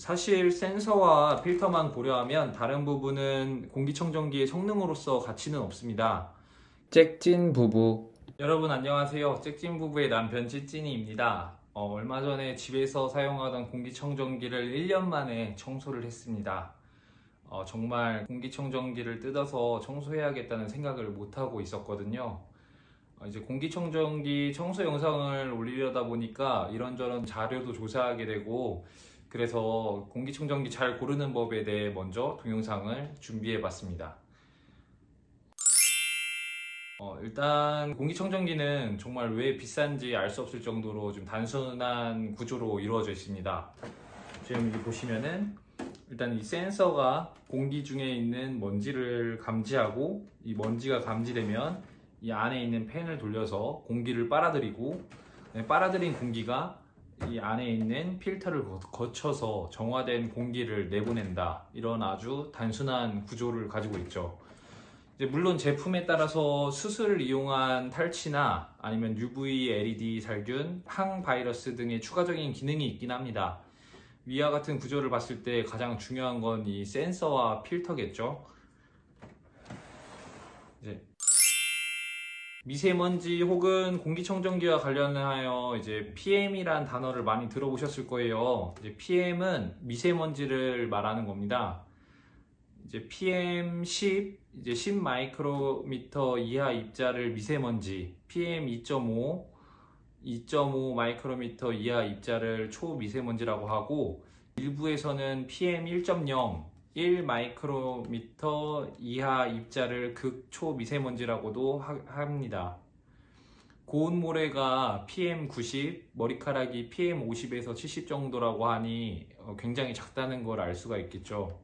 사실 센서와 필터만 고려하면 다른 부분은 공기청정기의 성능으로서 가치는 없습니다. 잭진 부부 여러분 안녕하세요. 잭진 부부의 남편 찌찐이입니다. 어, 얼마 전에 집에서 사용하던 공기청정기를 1년 만에 청소를 했습니다. 어, 정말 공기청정기를 뜯어서 청소해야겠다는 생각을 못하고 있었거든요. 어, 이제 공기청정기 청소 영상을 올리려다 보니까 이런저런 자료도 조사하게 되고 그래서 공기청정기 잘 고르는 법에 대해 먼저 동영상을 준비해 봤습니다. 어, 일단 공기청정기는 정말 왜 비싼지 알 수 없을 정도로 좀 단순한 구조로 이루어져 있습니다. 지금 여기 보시면은 일단 이 센서가 공기 중에 있는 먼지를 감지하고 이 먼지가 감지되면 이 안에 있는 팬을 돌려서 공기를 빨아들이고 네, 빨아들인 공기가 이 안에 있는 필터를 거쳐서 정화된 공기를 내보낸다. 이런 아주 단순한 구조를 가지고 있죠. 물론 제품에 따라서 수술을 이용한 탈취나 아니면 UV, LED 살균, 항바이러스 등의 추가적인 기능이 있긴 합니다. 위와 같은 구조를 봤을 때 가장 중요한 건 이 센서와 필터겠죠. 미세먼지 혹은 공기청정기와 관련하여 이제 PM이란 단어를 많이 들어보셨을 거예요. 이제 PM은 미세먼지를 말하는 겁니다. 이제 PM10 이제 10 마이크로미터 이하 입자를 미세먼지, PM2.5 2.5 마이크로미터 이하 입자를 초미세먼지라고 하고 일부에서는 PM1.0 1 마이크로미터 이하 입자를 극초 미세먼지라고도 합니다. 고온 모래가 PM90, 머리카락이 PM50에서 70 정도라고 하니 어, 굉장히 작다는 걸 알 수가 있겠죠.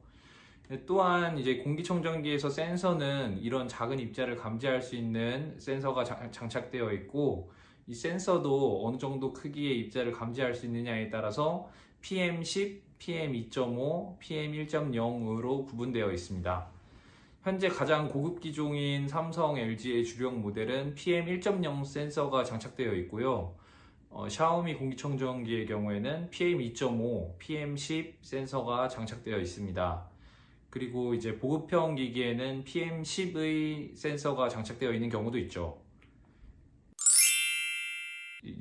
또한 이제 공기청정기에서 센서는 이런 작은 입자를 감지할 수 있는 센서가 장착되어 있고 이 센서도 어느 정도 크기의 입자를 감지할 수 있느냐에 따라서 PM10, PM2.5, PM1.0으로 구분되어 있습니다. 현재 가장 고급 기종인 삼성, LG의 주력 모델은 PM1.0 센서가 장착되어 있고요. 어, 샤오미 공기청정기의 경우에는 PM2.5, PM10 센서가 장착되어 있습니다. 그리고 이제 보급형 기기에는 PM10의 센서가 장착되어 있는 경우도 있죠.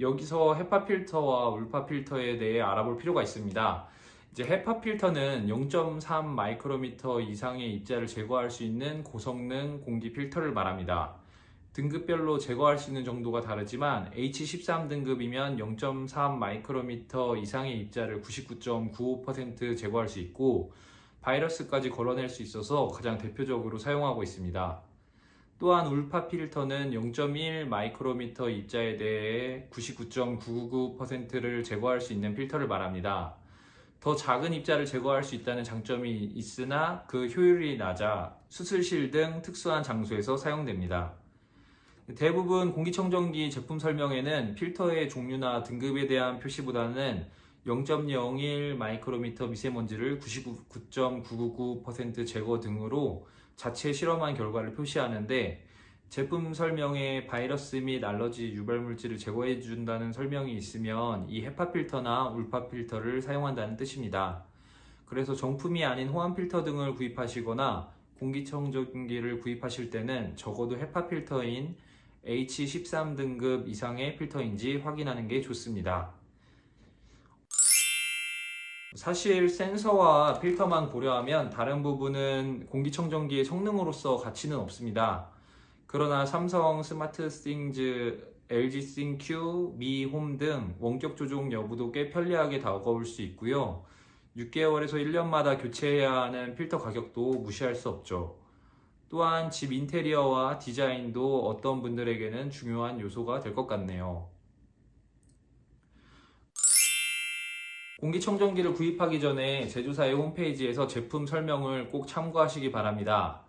여기서 헤파 필터와 울파 필터에 대해 알아볼 필요가 있습니다. 이제 헤파 필터는 0.3 마이크로미터 이상의 입자를 제거할 수 있는 고성능 공기 필터를 말합니다. 등급별로 제거할 수 있는 정도가 다르지만 H13 등급이면 0.3 마이크로미터 이상의 입자를 99.95% 제거할 수 있고 바이러스까지 걸어낼 수 있어서 가장 대표적으로 사용하고 있습니다. 또한 울파 필터는 0.1 마이크로미터 입자에 대해 99.99%를 제거할 수 있는 필터를 말합니다. 더 작은 입자를 제거할 수 있다는 장점이 있으나 그 효율이 낮아 수술실 등 특수한 장소에서 사용됩니다. 대부분 공기청정기 제품 설명에는 필터의 종류나 등급에 대한 표시보다는 0.01 마이크로미터 미세먼지를 99.999% 제거 등으로 자체 실험한 결과를 표시하는데 제품 설명에 바이러스 및 알러지 유발 물질을 제거해 준다는 설명이 있으면 이 헤파 필터나 울파 필터를 사용한다는 뜻입니다. 그래서 정품이 아닌 호환 필터 등을 구입하시거나 공기청정기를 구입하실 때는 적어도 HEPA 필터인 H13 등급 이상의 필터인지 확인하는 게 좋습니다. 사실 센서와 필터만 고려하면 다른 부분은 공기청정기의 성능으로서 가치는 없습니다. 그러나 삼성 SmartThings, LG ThinQ, Mi Home 등 원격 조종 여부도 꽤 편리하게 다가올 수 있고요. 6개월에서 1년마다 교체해야 하는 필터 가격도 무시할 수 없죠. 또한 집 인테리어와 디자인도 어떤 분들에게는 중요한 요소가 될 것 같네요. 공기청정기를 구입하기 전에 제조사의 홈페이지에서 제품 설명을 꼭 참고하시기 바랍니다.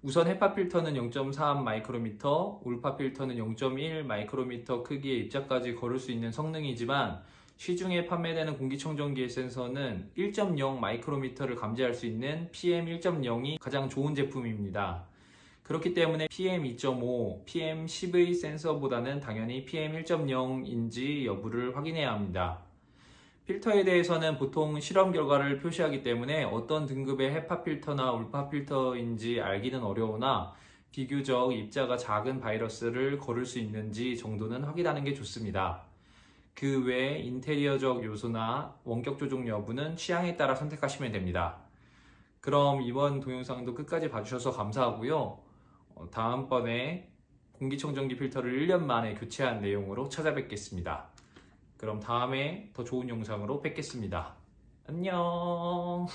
우선 헤파 필터는 0.3 마이크로미터, 울파 필터는 0.1 마이크로미터 크기의 입자까지 걸을 수 있는 성능이지만 시중에 판매되는 공기청정기의 센서는 1.0 마이크로미터를 감지할 수 있는 PM1.0이 가장 좋은 제품입니다. 그렇기 때문에 PM2.5, PM10의 센서보다는 당연히 PM1.0인지 여부를 확인해야 합니다. 필터에 대해서는 보통 실험 결과를 표시하기 때문에 어떤 등급의 헤파 필터나 울파 필터인지 알기는 어려우나 비교적 입자가 작은 바이러스를 거를 수 있는지 정도는 확인하는 게 좋습니다. 그 외에 인테리어적 요소나 원격 조종 여부는 취향에 따라 선택하시면 됩니다. 그럼 이번 동영상도 끝까지 봐주셔서 감사하고요. 어, 다음번에 공기청정기 필터를 1년 만에 교체한 내용으로 찾아뵙겠습니다. 그럼 다음에 더 좋은 영상으로 뵙겠습니다. 안녕.